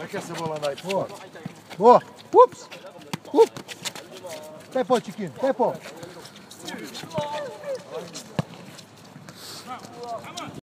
Como é que é essa bola anda aí. Boa. Boa. Ups. Ups. Tempo, Tiquinho. Tempo.